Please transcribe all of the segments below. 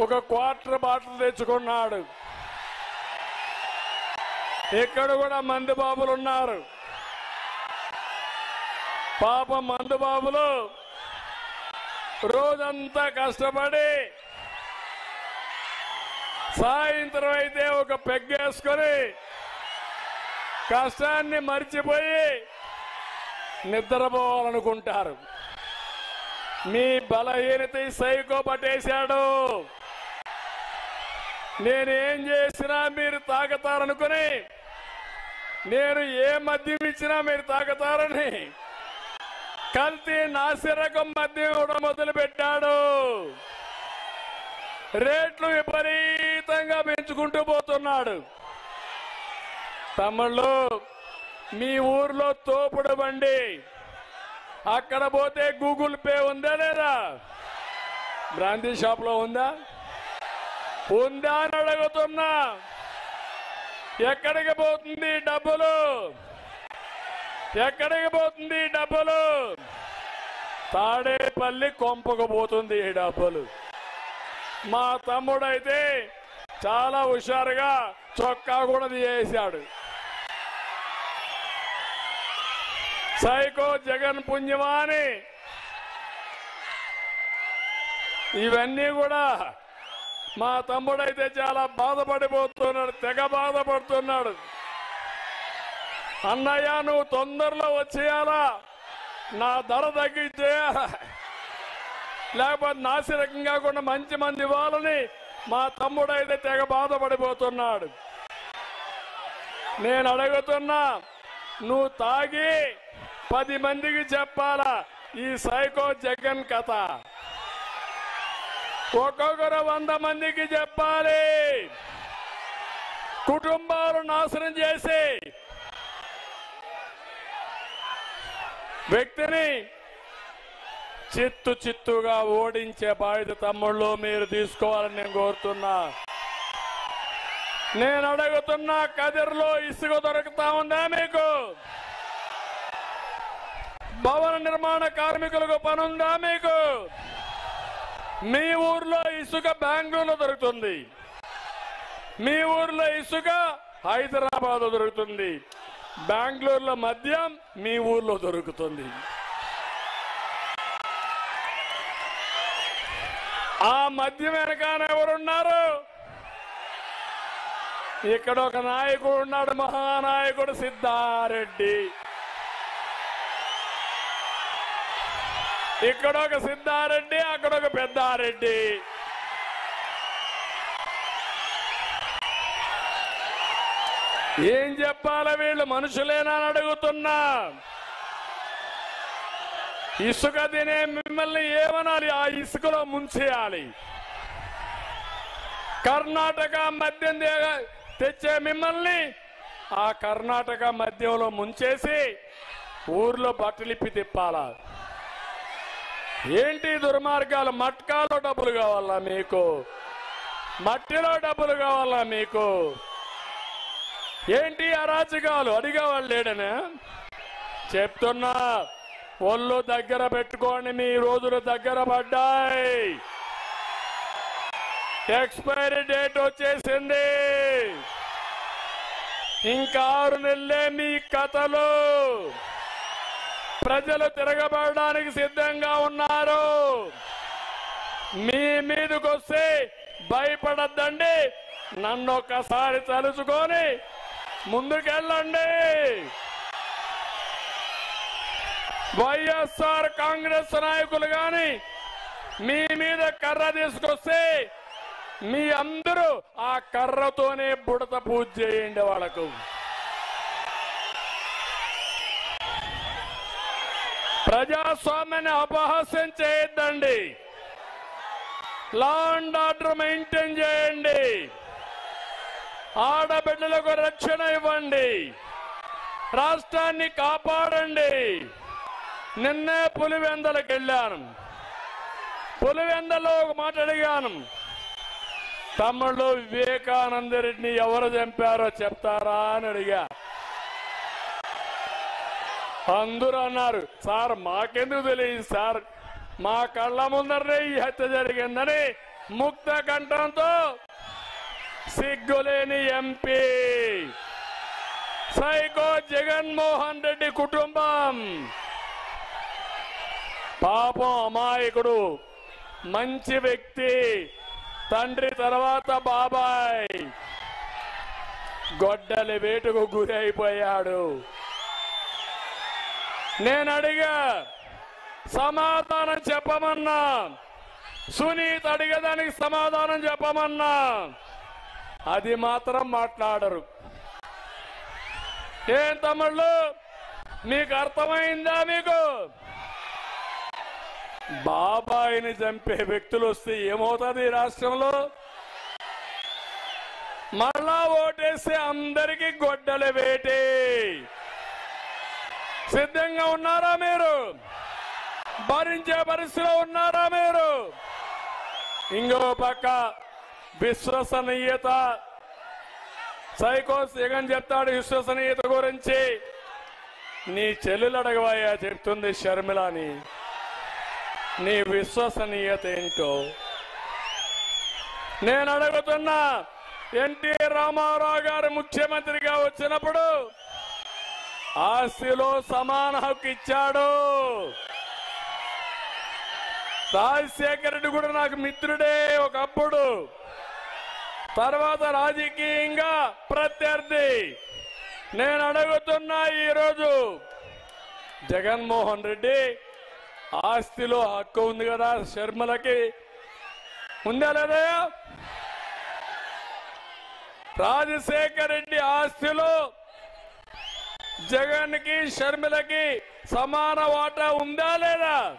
ఒక quarter bottle తెచ్చుకున్నాడు. ఇక్కడ కూడా మంది బాబులు ఉన్నారు. పాపం మందు బాబులు రోజంతా కష్టపడి సాయంత్రం అయితే ఒక పెగ్గేసుకొని కష్టాన్ని మర్చిపోయి నిద్రపోవాలనుకుంటారు. మీ బలహీనత సైకో పట్టేశాడు. నేనేం చేసినా మీరు తాగతారనుకుని నేను ఏ మద్యం ఇచ్చినా మీరు తాగుతారని. కల్తీ నాసిరకం మద్యం కూడా మొదలు పెట్టాడు రేట్లు విపరీతంగా పెంచుకుంటూ పోతున్నాడు. తమ్ముళ్ళు మీ ఊర్లో తోపుడు బండి అక్కడ పోతే గూగుల్ పే ఉందా లేదా? బ్రాంతి షాప్లో ఉందా? ఉందా అని అడుగుతున్నా ఎక్కడికి పోతుంది డబ్బులు? ఎక్కడికి పోతుంది డబ్బులు? తాడేపల్లి కొంపకు పోతుంది ఈ డబ్బులు. మా తమ్ముడైతే చాలా హుషారుగా చొక్కా కూడా తీసేశాడు. సైకో జగన్ పుణ్యమాని ఇవన్నీ కూడా మా తమ్ముడైతే చాలా బాధపడిపోతున్నాడు తెగ బాధపడుతున్నాడు. అన్నయ్య నువ్వు తొందరలో వచ్చేయాలా? నా ధర తగ్గించేయాలా లేకపోతే నాసిరకం కాకుండా మంచి మంది ఇవ్వాలని మా తమ్ముడైతే తెగ బాధపడిపోతున్నాడు. నేను అడుగుతున్నా నువ్వు తాగి పది మందికి చెప్పాలా? ఈ సైకో జగన్ కథ. ఒక్కొక్కరు వంద మందికి చెప్పాలి. కుటుంబాలు నాశనం చేసి వ్యక్తిని చిత్తు చిత్తుగా ఓడించే బాధ్యత తమ్ముళ్ళు మీరు తీసుకోవాలని నేను కోరుతున్నా. నేను అడుగుతున్నా కదిర్లో ఇసుక దొరుకుతా ఉందా మీకు? భవన నిర్మాణ కార్మికులకు పనుందా మీకు? మీ ఊర్లో ఇసుక బెంగళూరులో దొరుకుతుంది. మీ ఊర్లో ఇసుక హైదరాబాద్ దొరుకుతుంది. బెంగళూరులో మద్యం మీ ఊర్లో దొరుకుతుంది. ఆ మద్యం వెనకాన ఎవరున్నారు? ఇక్కడ ఒక నాయకుడు ఉన్నాడు మహానాయకుడు సిద్ధారెడ్డి. ఇక్కడ ఒక సిద్ధారెడ్డి అక్కడ ఒక పెద్దారెడ్డి. ఏం చెప్పాలి వీళ్ళు? మనుషులేనా అని అడుగుతున్నా. ఇసుక తినే మిమ్మల్ని ఏమనాలి? ఆ ఇసుకలో ముంచేయాలి. కర్ణాటక మద్యం తెచ్చే మిమ్మల్ని ఆ కర్ణాటక మద్యంలో ముంచేసి ఊర్లో బట్టలిప్పి తిప్పాలా? ఏంటి దుర్మార్గాలు? మట్కాలో డబ్బులు కావాలా మీకు? మట్టిలో డబ్బులు కావాలా మీకు? ఏంటి అరాచకాలు? అడిగేవాళ్ళు లేడనే? చెప్తున్నా ఒళ్ళు దగ్గర పెట్టుకోండి మీ రోజులు దగ్గర పడ్డాయి. ఎక్స్పైరీ డేట్ వచ్చేసింది. ఇంకా ఆరు నెలలే మీ కథలు. ప్రజలు తిరగబడడానికి సిద్ధంగా ఉన్నారు. మీ మీదకి వస్తే భయపడద్దండి. నన్ను ఒక్కసారి తలుచుకొని ముందుకెళ్ళండి. వైఎస్ఆర్ కాంగ్రెస్ నాయకులు గాని మీ మీద కర్ర తీసుకొస్తే మీ అందరూ ఆ కర్రతోనే బుడత పూజ చేయండి వాళ్ళకు. ప్రజాస్వామ్యాన్ని అపహాస్యం చేయొద్దండి. లా అండ్ ఆర్డర్ మెయింటైన్ చేయండి. ఆడబిడ్డలకు రక్షణ ఇవ్వండి. రాష్ట్రాన్ని కాపాడండి. నిన్నే పులివెందలకు వెళ్ళాను. పులివెందలో ఒక మాట అడిగాను. తమ్ముళ్ళు వివేకానంద రెడ్డిని ఎవరు చంపారో చెప్తారా అని అడిగా. అందరూ అన్నారు సార్ మాకెందుకు తెలియదు సార్? మా కళ్ళ ముందరనే ఈ హత్య జరిగిందని ముక్త కంఠంతో సిగ్గులేని ఎంపీ సైకో జగన్మోహన్ రెడ్డి కుటుంబం. పాపం అమాయకుడు మంచి వ్యక్తి తండ్రి తర్వాత బాబాయ్. గొడ్డలి వేటుకు గురి అయిపోయాడు నేను అడిగా సమాధానం చెప్పమన్నా. సునీత్ అడిగేదానికి సమాధానం చెప్పమన్నా. అది మాత్రం మాట్లాడరు. ఏం తమ్ముళ్ళు? మీకు అర్థమైందా మీకు? బాబాయిని చంపే వ్యక్తులు వస్తే ఏమవుతుంది రాష్ట్రంలో? మళ్ళా ఓటేస్తే అందరికీ గొడ్డల వేటే. సిద్ధంగా ఉన్నారా మీరు? భరించే పరిస్థితిలో ఉన్నారా మీరు? ఇంకో పక్క విశ్వసనీయత. సైకోస్ జగన్ చెప్తాడు విశ్వసనీయత గురించి. నీ చెల్లెలు అడగవాయా చెప్తుంది షర్మిలాని. నీ విశ్వసనీయత ఏంటో? నేను అడుగుతున్నా ఎన్టీ రామారావు గారు ముఖ్యమంత్రిగా వచ్చినప్పుడు ఆస్తిలో సమాన హక్కు ఇచ్చాడు. రాజశేఖర రెడ్డి కూడా నాకు మిత్రుడే ఒకప్పుడు. తర్వాత రాజకీయంగా ప్రత్యర్థి. నేను అడుగుతున్నా ఈరోజు జగన్మోహన్ రెడ్డి ఆస్తిలో హక్కు ఉంది కదా శర్మలకి. ఉందా లేదా? రాజశేఖర రెడ్డి ఆస్తిలో జగన్కి షర్మిలకి సమాన వాటా ఉందా లేదా?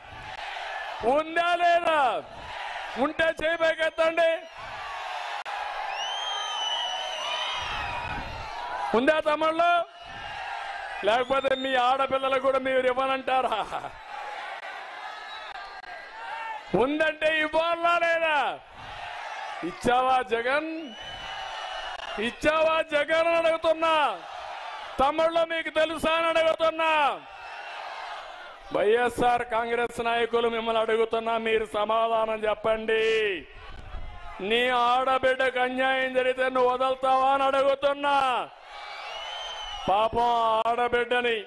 ఉందా లేదా? ఉంటే చేయబోకెత్తండి ఉందా తమ్ముళ్ళు? లేకపోతే మీ ఆడపిల్లలు కూడా మీరు ఇవ్వనంటారా? ఉందంటే ఇవ్వాలా లేదా? ఇచ్చావా జగన్? ఇచ్చావా జగన్ అడుగుతున్నా. తమ్ముళ్ళు మీకు తెలుసా అని అడుగుతున్నా. వైఎస్ఆర్ కాంగ్రెస్ నాయకులు మిమ్మల్ని అడుగుతున్నా మీరు సమాధానం చెప్పండి. నీ ఆడబిడ్డకు అన్యాయం జరిగితే నువ్వు వదులుతావా అని అడుగుతున్నా. పాపం ఆడబిడ్డని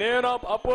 నేను అపో